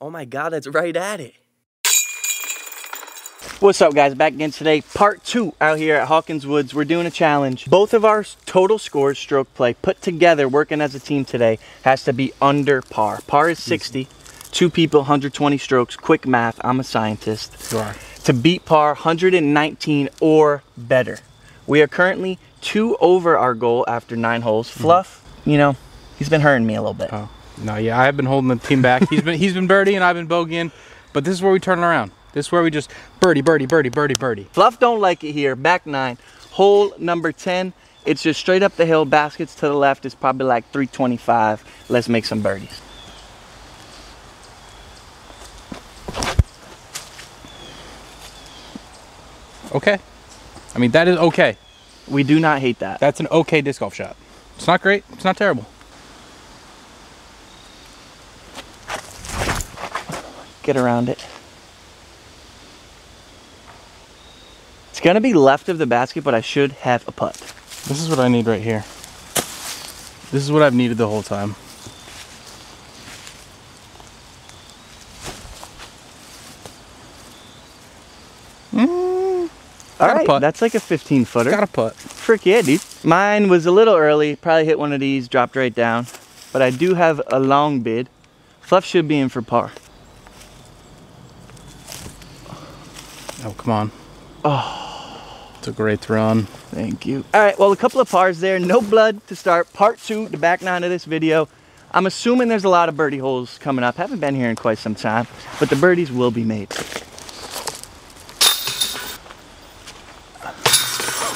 Oh my God, that's right at it. What's up guys, back again today. Part two out here at Hawkins Woods. We're doing a challenge. Both of our total scores, stroke play, put together working as a team today has to be under par. Par is mm-hmm. 60, two people, 120 strokes, quick math, I'm a scientist. You are. To beat par, 119 or better. We are currently two over our goal after nine holes. Mm-hmm. Fluff, you know, he's been hurting me a little bit. Oh no, yeah, I have been holding the team back. He's been he's been birdie and I've been bogeying, but this is where we turn around. This is where we just birdie, birdie, birdie, birdie, birdie. Fluff don't like it here. Back nine. Hole number 10. It's just straight up the hill. Baskets to the left It's probably like 325. Let's make some birdies. Okay. I mean that is okay. We do not hate that. That's an okay disc golf shot. It's not great. It's not terrible. Get around it. It's gonna be left of the basket, but I should have a putt. This is what I need right here. This is what I've needed the whole time. Mm. All Got a right, that's like a 15 footer. Got a putt. Frick yeah, dude. Mine was a little early. Probably hit one of these, dropped right down. But I do have a long bid. Fluff should be in for par. Oh come on. Oh. It's a great run. Thank you. All right, well, a couple of pars there. No blood to start. Part two, the back nine of this video. I'm assuming there's a lot of birdie holes coming up. Haven't been here in quite some time, but the birdies will be made.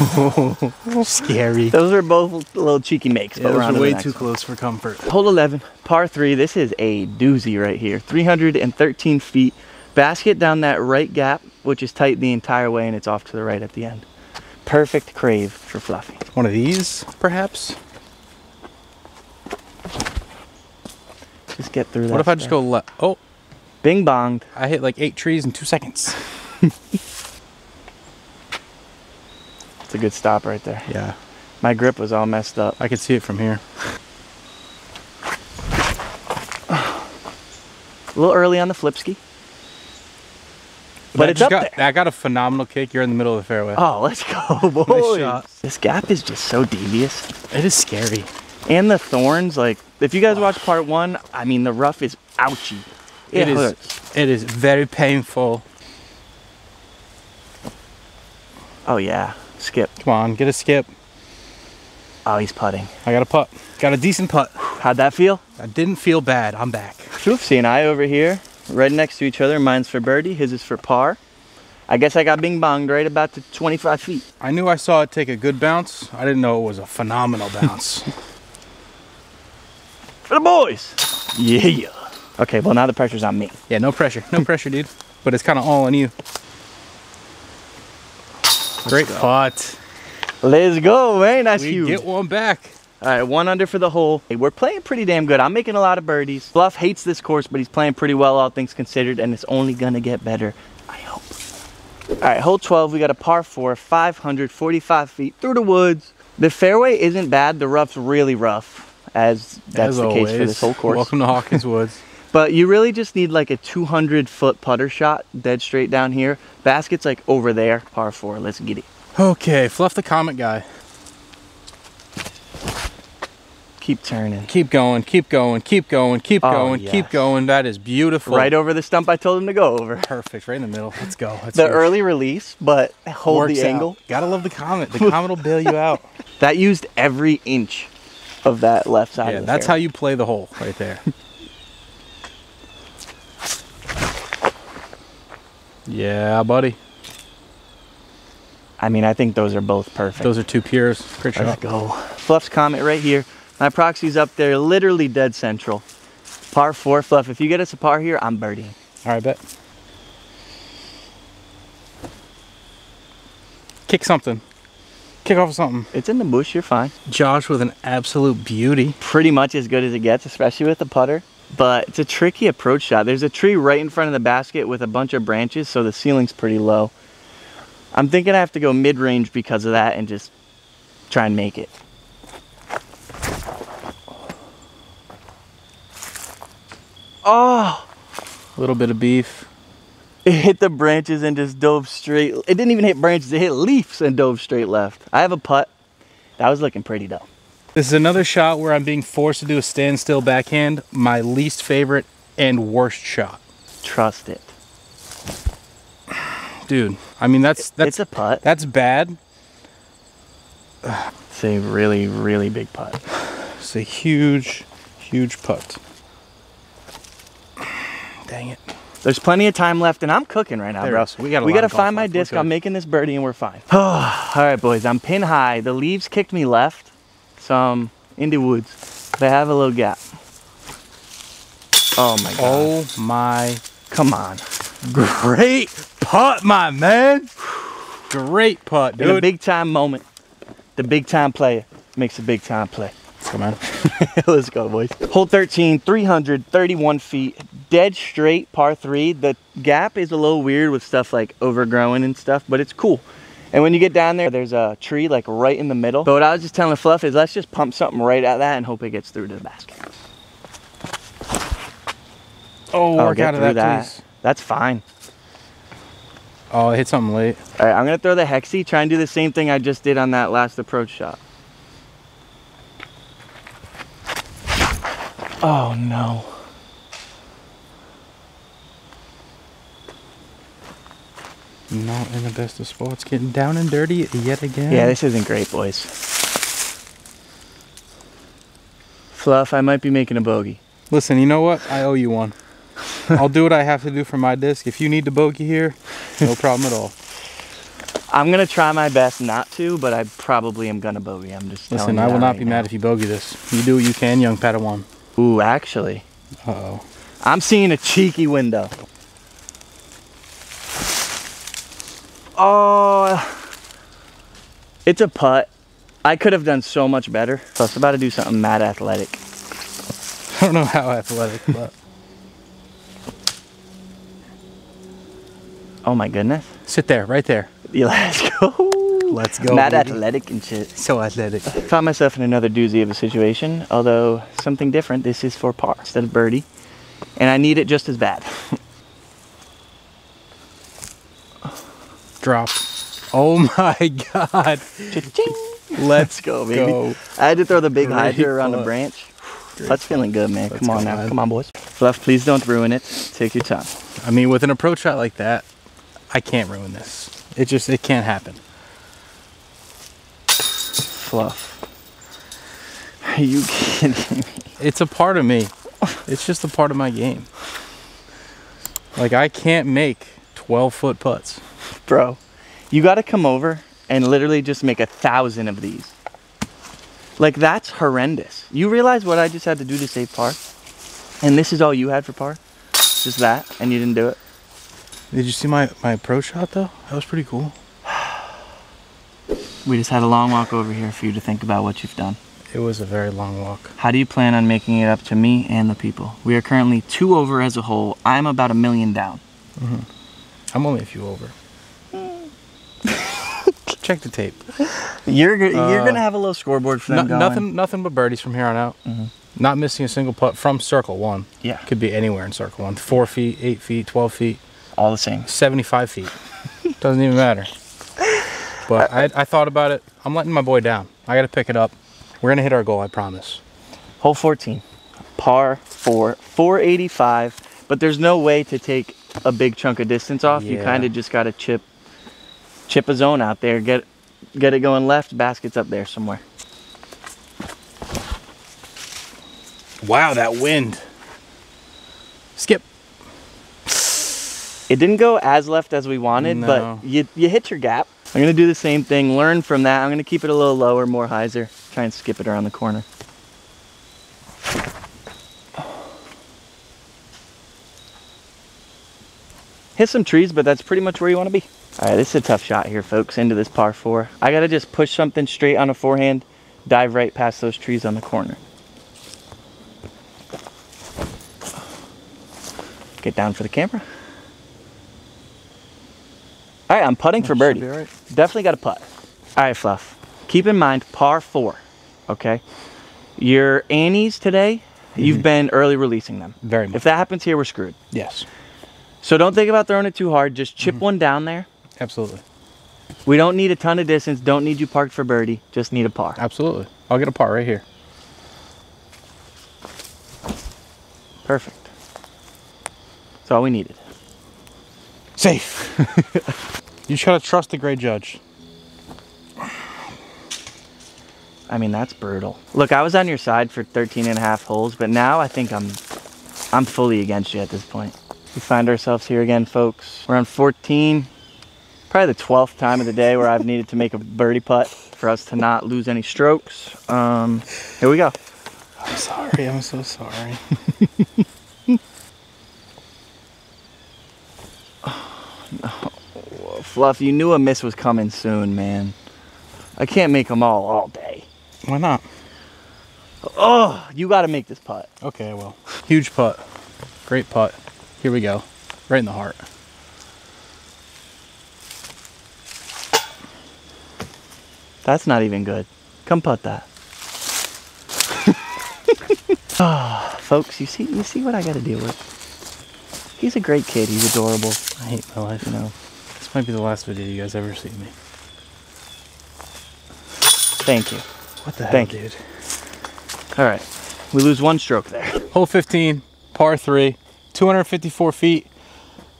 Scary. Those are both little cheeky makes, but we're on to the one. close for comfort. Hole 11, par three. This is a doozy right here. 313 feet. Basket down that right gap, which is tight the entire way, and it's off to the right at the end. Perfect crave for Fluffy. One of these, perhaps? Just get through that. What if I just go left? Oh, Bing bonged. I hit like eight trees in two seconds. It's a good stop right there. Yeah, My grip was all messed up. I could see it from here. A little early on the flip ski. But I it's up got, there. I got a phenomenal kick. You're in the middle of the fairway. Oh, let's go, boys. shot. This gap is just so devious. It is scary. And the thorns, like, if you guys watch part one, I mean, the rough is ouchy. It, It is. hurts. It is very painful. Oh, yeah. Skip. Come on, get a skip. Oh, he's putting. I got a putt. Got a decent putt. How'd that feel? I didn't feel bad. I'm back. Foofsy and I over here, right next to each other. Mine's for birdie, his is for par. I guess I got bing bonged right about to 25 feet. I knew I saw it take a good bounce. I didn't know it was a phenomenal bounce. For the boys! Yeah. Okay, well, now the pressure's on me. yeah, no pressure. No pressure, dude. But it's kind of all on you. Great putt. Let's go, man. That's We huge. get one back. All right, one under for the hole. Hey, we're playing pretty damn good. I'm making a lot of birdies. Fluff hates this course, but he's playing pretty well, all things considered, and it's only gonna get better, I hope. All right, hole 12, we got a par four, 545 feet through the woods. The fairway isn't bad. The rough's really rough, as that's As the always. case for this whole course. Welcome to Hawkins Woods. But you really just need like a 200 foot putter shot dead straight down here. Basket's like over there, par four. Let's get it. Okay, Fluff the Comet guy. Keep turning. Keep going, keep going, keep going, keep Oh, going, yes. keep going. That is beautiful. Right over the stump I told him to go over. Perfect, right in the middle. Let's go. Let's The go. early release, but hold Works the out. angle. Gotta love the Comet. The Comet will bail you out. That used every inch of that left side Yeah, of the that's how you play the hole right there. yeah, buddy. I mean, I think those are both perfect. Those are two pures. Great Let's go. Fluff's Comet right here. My proxy's up there, literally dead central. Par four, Fluff. If you get us a par here, I'm birdieing. All right, bet. Kick something. Kick off something. It's in the bush, you're fine. Josh with an absolute beauty. Pretty much as good as it gets, especially with the putter. But it's a tricky approach shot. There's a tree right in front of the basket with a bunch of branches, so the ceiling's pretty low. I'm thinking I have to go mid-range because of that and just try and make it. Oh, A little bit of beef. It hit the branches and just dove straight. It didn't even hit branches, it hit leaves and dove straight left. I have a putt. That was looking pretty though. This is another shot where I'm being forced to do a standstill backhand. My least favorite and worst shot. Trust it. Dude, I mean that's that's it's a putt. that's bad. It's a really, really big putt. It's a huge, huge putt. Dang it. There's plenty of time left, and I'm cooking right now, There bro. is. We got we gotta find my left. Disc. I'm making this birdie, and we're fine. All right, boys. I'm pin high. The leaves kicked me left, so I'm in the woods. They have a little gap. Oh my god! Oh my Come on! great putt, my man. Great putt, In a big time moment, the big time player makes a big time play. Come on. Let's go, boys. Hole 13, 331 feet, dead straight, par three. The gap is a little weird with stuff like overgrowing and stuff, but it's cool. And when you get down there, there's a tree like right in the middle. But what I was just telling Fluff is let's just pump something right at that and hope it gets through to the basket. Oh, Oh, work get out of through that, please. That's fine. Oh, I hit something late. All right, I'm gonna throw the hexie. Try and do the same thing I just did on that last approach shot. Oh no. Not in the best of spots. Getting down and dirty yet again. Yeah, this isn't great, boys. Fluff, I might be making a bogey. Listen, you know what? I owe you one. I'll do what I have to do for my disc. If you need to bogey here, no problem at all. I'm gonna try my best not to, but I probably am gonna bogey. I'm just telling Listen, I will not right be now. mad if you bogey this. You do what you can, young Padawan. Ooh, actually, Uh oh. I'm seeing a cheeky window. Oh, it's a putt. I could have done so much better. So I was about to do something mad athletic. I don't know how athletic, but Oh my goodness. sit there, right there. Yeah, let's go. Let's go, Mad baby. athletic and shit. So athletic. Found myself in another doozy of a situation, although something different. This is for par instead of birdie, and I need it just as bad. Drop. Oh my god. Let's go, baby. go. I had to throw the big Great hydra around the branch. That's feeling good, man. Let's Come on now. Come on, boys. Fluff, please don't ruin it. Take your time. I mean, with an approach shot like that, I can't ruin this. It just, it can't happen. Fluff. Are you kidding me? It's a part of me. It's just a part of my game. Like, I can't make 12 foot putts. Bro, you got to come over and literally just make a thousand of these. Like, that's horrendous. You realize what I just had to do to save par? And this is all you had for par? Just that? And you didn't do it? Did you see my, my approach shot, though? That was pretty cool. We just had a long walk over here for you to think about what you've done. It was a very long walk. How do you plan on making it up to me and the people? We are currently two over as a whole. I'm about a million down. Mm-hmm. I'm only a few over. Check the tape. You're you're Uh, gonna have a little scoreboard for No, them going. nothing, nothing but birdies from here on out. Not missing a single putt from circle one. Yeah, Could be anywhere in circle one. Four feet, eight feet, 12 feet, all the same. 75 feet. Doesn't even matter. But I, I thought about it. I'm letting my boy down. I got to pick it up. We're going to hit our goal, I promise. Hole 14, par four, 485. But there's no way to take a big chunk of distance off. You kind of just gotta chip, chip a zone out there. Get, get it going left. Basket's up there somewhere. Wow, that wind. Skip. It didn't go as left as we wanted, No. but you you hit your gap. I'm gonna do the same thing. Learn from that. I'm gonna keep it a little lower, more hyzer. Try and skip it around the corner. Hit some trees, but that's pretty much where you want to be. All right, this is a tough shot here, folks, into this par four. I gotta just push something straight on a forehand, dive right past those trees on the corner. Get down for the camera. All right, I'm putting for birdie. Should be all right. Definitely got a putt. All right, Fluff. Keep in mind, par four, okay? Your Annies today, you've mm-hmm. been early releasing them. Very much. If that happens here, we're screwed. Yes. So don't think about throwing it too hard. Just chip mm-hmm. one down there. Absolutely. We don't need a ton of distance. Don't need you parked for birdie. Just need a par. Absolutely. I'll get a par right here. Perfect. That's all we needed. Safe. you just gotta trust the great judge. I mean, that's brutal. Look, I was on your side for 13 and a half holes, but now I think I'm I'm fully against you at this point. We find ourselves here again, folks. We're on 14. Probably the 12th time of the day where I've needed to make a birdie putt for us to not lose any strokes. Um, here we go. I'm sorry. I'm so sorry. No, Fluff, you knew a miss was coming soon, man. I can't make them all all day. Why not? Oh, you got to make this putt. Okay, well. Huge putt. Great putt. Here we go. Right in the heart. That's not even good. Come putt that. Ah, folks, you see, you see what I got to deal with. He's a great kid. He's adorable. I hate my life. You know. This might be the last video you guys ever see me. Thank you. What the hell, Thank you. dude? All right, we lose one stroke there. Hole 15, par 3, 254 feet,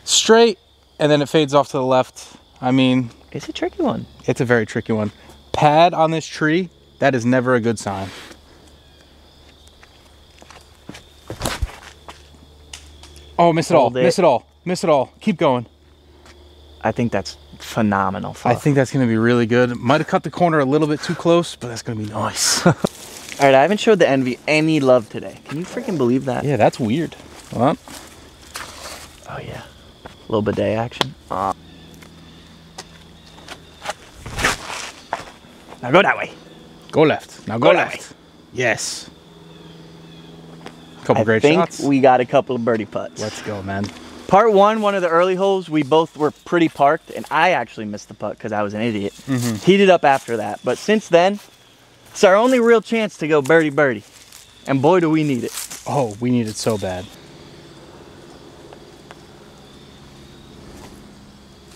straight, and then it fades off to the left. I mean, It's a tricky one. it's a very tricky one. Pad on this tree, that is never a good sign. Oh, miss it all. It. Miss it all. Miss it all. Keep going. I think that's phenomenal. I think that's going to be really good. Might have cut the corner a little bit too close, but that's going to be nice. All right, I haven't showed the envy any love today. Can you freaking believe that? yeah, that's weird. Well, Oh yeah. A little bidet action. Uh. Now go that way. go left. Now go, Go that left. Yes. Couple I great think shots. we got a couple of birdie putts. Let's go, man. Part one, one of the early holes, we both were pretty parked, and I actually missed the putt because I was an idiot. Mm-hmm. Heated up after that, but since then, it's our only real chance to go birdie birdie, and boy do we need it. Oh, we need it so bad.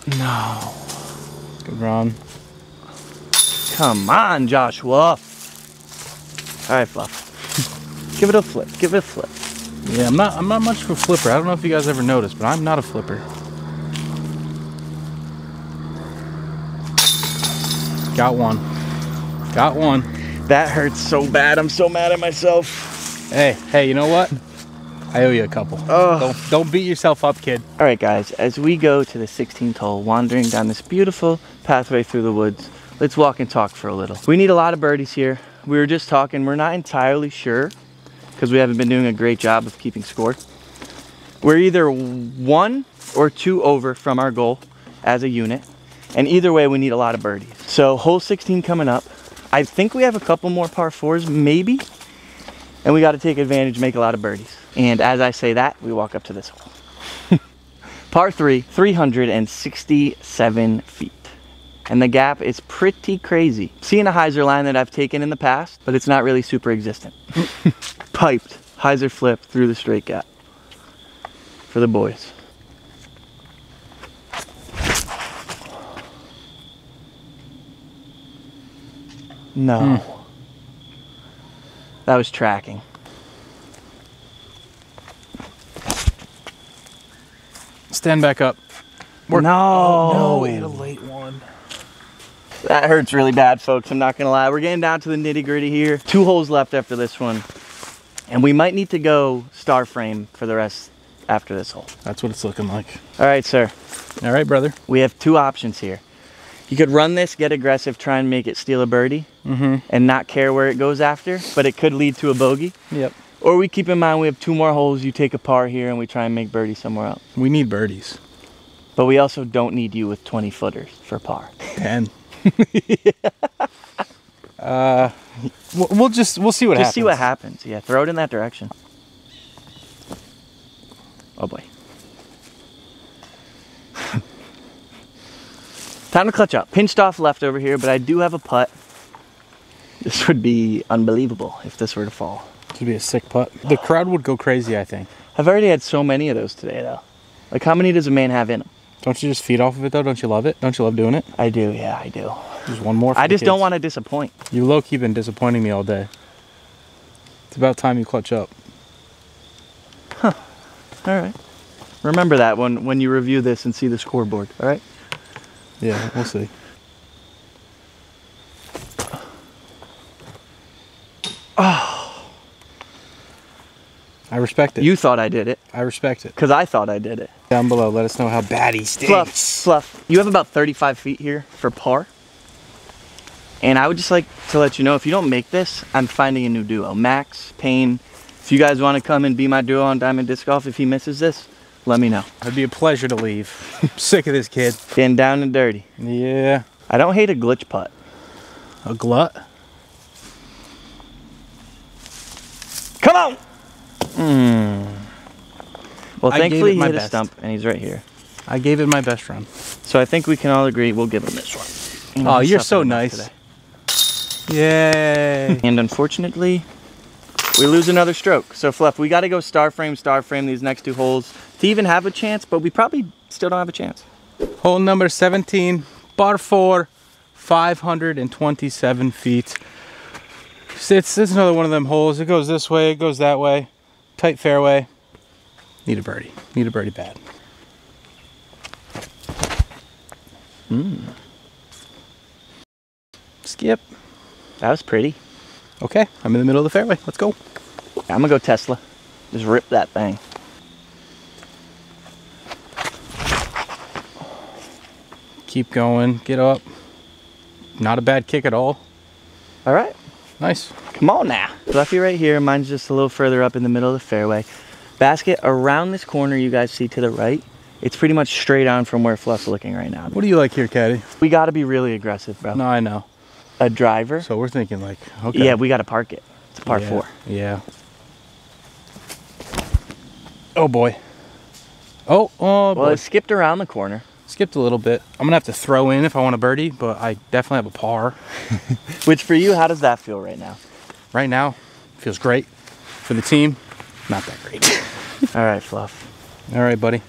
No. Good run. Come on, Joshua. All right, Fluff. Give it a flip. Give it a flip. Yeah, I'm not. I'm not much of a flipper. I don't know if you guys ever noticed, but I'm not a flipper. Got one. Got one. That hurts so bad. I'm so mad at myself. Hey, hey, you know what? I owe you a couple. Oh. Don't don't beat yourself up, kid. All right, guys, as we go to the 16th hole, wandering down this beautiful pathway through the woods, let's walk and talk for a little. We need a lot of birdies here. We were just talking, we're not entirely sure because we haven't been doing a great job of keeping score. We're either one or two over from our goal as a unit, and either way, we need a lot of birdies. So, hole 16 coming up. I think we have a couple more par fours, maybe, and we got to take advantage, make a lot of birdies. And as I say that, we walk up to this hole. Par 3, 367 feet. And the gap is pretty crazy. Seeing a hyzer line that I've taken in the past, but it's not really super existent. Piped, hyzer flip through the straight gap for the boys. No. Hmm. That was tracking. Stand back up. We're- No. Oh, no, we hit a late one. That hurts really bad, folks. I'm not gonna lie. We're getting down to the nitty gritty here. Two holes left after this one. And we might need to go star frame for the rest after this hole. That's what it's looking like. All right, sir. All right, brother. We have two options here. You could run this, get aggressive, try and make it steal a birdie, mm-hmm. and not care where it goes after, but it could lead to a bogey. Yep. Or we keep in mind we have two more holes. You take a par here, and we try and make birdie somewhere else. We need birdies. But we also don't need you with 20 footers for par. Ten. uh, we'll, we'll just we'll see what Just happens. see what happens. Yeah, throw it in that direction. Oh boy. Time to clutch up. Pinched off left over here, but I do have a putt. This would be unbelievable if this were to fall. This would be a sick putt. The crowd would go crazy. I think. I've already had so many of those today, though. Like, how many does a man have in him? Don't you just feed off of it though? Don't you love it? Don't you love doing it? I do, yeah, I do. Just one more. I just don't want to disappoint. You low key been disappointing me all day. It's about time you clutch up. Huh. All right. Remember that when when you review this and see the scoreboard. All right. Yeah, we'll see. Oh. I respect it. You thought I did it I respect it. because I thought I did it. Down below, let us know how bad he Fluff, stinks. fluff. You have about 35 feet here for par. And I would just like to let you know if you don't make this, I'm finding a new duo. Max, Payne. If you guys want to come and be my duo on Diamond Disc Golf, if he misses this, let me know. It'd be a pleasure to leave. Sick of this kid. Getting down and dirty. Yeah. I don't hate a glitch putt. A glut? Come on! Mm. Well, I thankfully he my hit a best. stump, and he's right here. I gave it my best run. So I think we can all agree we'll give him this one. You know, oh, you're so nice. today. Yay. And unfortunately, we lose another stroke. So Fluff, we got to go star frame, star frame these next two holes to even have a chance, but we probably still don't have a chance. Hole number 17, par 4, 527 feet. It's, it's another one of them holes. It goes this way, it goes that way. Tight fairway. Need a birdie. Need a birdie bad. Hmm. Skip. That was pretty. Okay, I'm in the middle of the fairway. Let's go. I'm gonna go Tesla. Just rip that thing. Keep going. Get up. Not a bad kick at all. All right, Nice. come on now. Fluffy right here. Mine's just a little further up in the middle of the fairway. Basket around this corner you guys see to the right. It's pretty much straight on from where Fluff's looking right now. What do you like here, Caddy? We got to be really aggressive, bro. No, I know. A driver. So we're thinking like, okay. Yeah, we got to park it. It's a par Yeah, four. Yeah. Oh boy. Oh, oh Well, boy. it skipped around the corner. Skipped a little bit. I'm gonna have to throw in if I want a birdie, but I definitely have a par. Which for you, how does that feel right now? Right now, feels great. For the team, not that great. All right, Fluff. All right, buddy.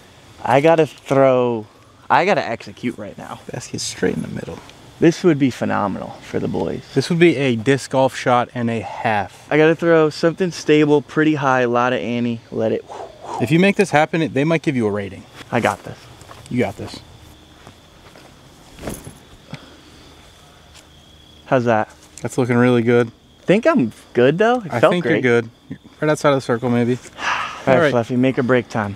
I gotta throw. I gotta execute right now. Basket straight in the middle. This would be phenomenal for the boys. This would be a disc golf shot and a half. I gotta throw something stable, pretty high, a lot of Annie. Let it. If you make this happen, they might give you a rating. I got this. You got this. How's that? That's looking really good. Think I'm good though. It I felt think great. you're good. Right outside of the circle, maybe. All right, All right. Fluffy, make a break time.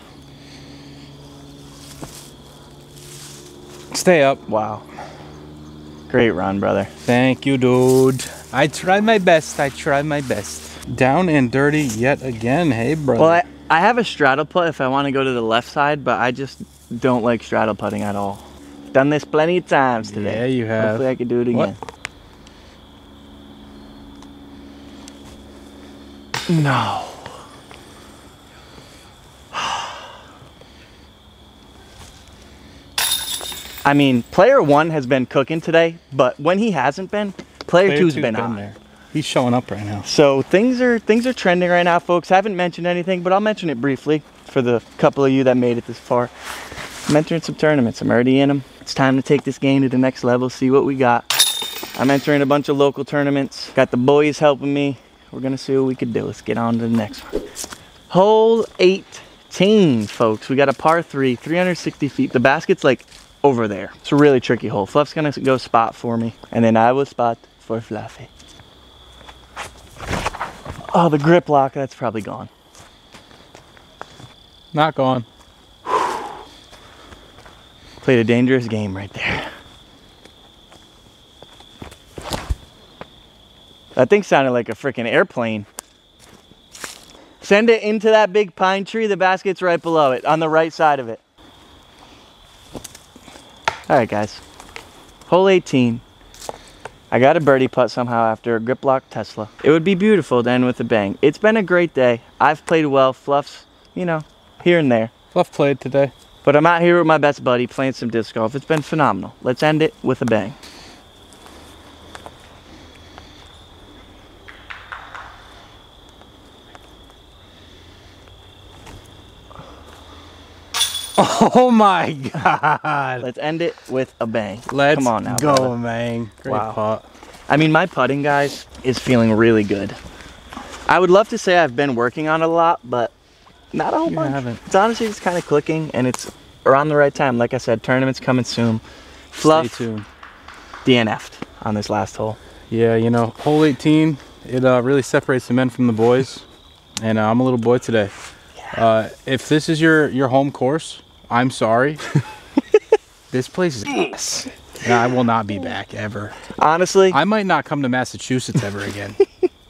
Stay up. Wow. Great run, brother. Thank you, dude. I tried my best. I tried my best. Down and dirty yet again. Hey, brother. Well, I, I have a straddle putt if I want to go to the left side, but I just don't like straddle putting at all. Done this plenty of times today. Yeah, you have. Hopefully, I can do it What? No. I mean, player one has been cooking today, but when he hasn't been, player, Player two's two's been, been on. there. He's showing up right now. So things are things are trending right now, folks. haven't mentioned anything, but I'll mention it briefly for the couple of you that made it this far. I'm entering some tournaments. I'm already in them. It's time to take this game to the next level, see what we got. I'm entering a bunch of local tournaments. Got the boys helping me. We're gonna see what we can do. Let's get on to the next one. Hole 18, folks. We got a par three, 360 feet. The basket's like over there. It's a really tricky hole. Fluff's gonna go spot for me, and then I will spot for Fluffy. Oh, the grip lock, that's probably gone. Not gone. Played a dangerous game right there. That thing sounded like a freaking airplane. Send it into that big pine tree. The basket's right below it, on the right side of it. All right, guys. Hole 18. I got a birdie putt somehow after a grip lock Tesla. It would be beautiful to end with a bang. It's been a great day. I've played well. Fluffs, you know, here and there. Fluff played today. But I'm out here with my best buddy playing some disc golf. It's been phenomenal. Let's end it with a bang. Oh my god. Let's end it with a bang. Let's Come on now, go, brother. man. Great Wow. putt. I mean, my putting, guys, is feeling really good. I would love to say I've been working on it a lot, but not a whole You bunch. haven't. It's honestly just kind of clicking, and it's around the right time. Like I said, tournament's coming soon. Fluff Stay tuned. DNF'd on this last hole. Yeah, you know, hole 18, it uh, really separates the men from the boys. And uh, I'm a little boy today. Uh, if this is your, your home course, I'm sorry. this place is ass. And I will not be back ever. Honestly, I might not come to Massachusetts ever again.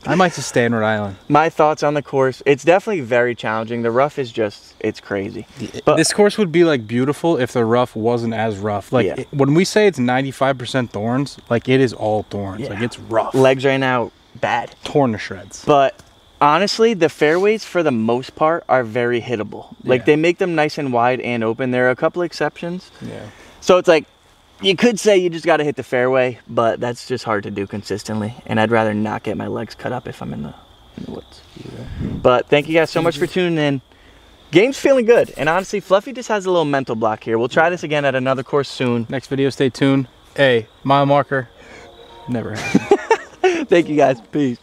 I might just stay in Rhode Island. my thoughts on the course, it's definitely very challenging. The rough is just, it's crazy. But this course would be like beautiful if the rough wasn't as rough. Like Yeah. it- when we say it's 95% thorns, like it is all thorns. Like it's rough. legs right now, bad. torn to shreds. But honestly, the fairways for the most part are very hittable. Like Yeah. they make them nice and wide and open. There are a couple exceptions. Yeah. So it's like you could say you just got to hit the fairway, but that's just hard to do consistently. And I'd rather not get my legs cut up if I'm in the, in the woods. But thank you guys so much for tuning in. Game's feeling good. And honestly, Fluffy just has a little mental block here. We'll try this again at another course soon. Next video, stay tuned. A mile marker. Never happened. Thank you guys. Peace.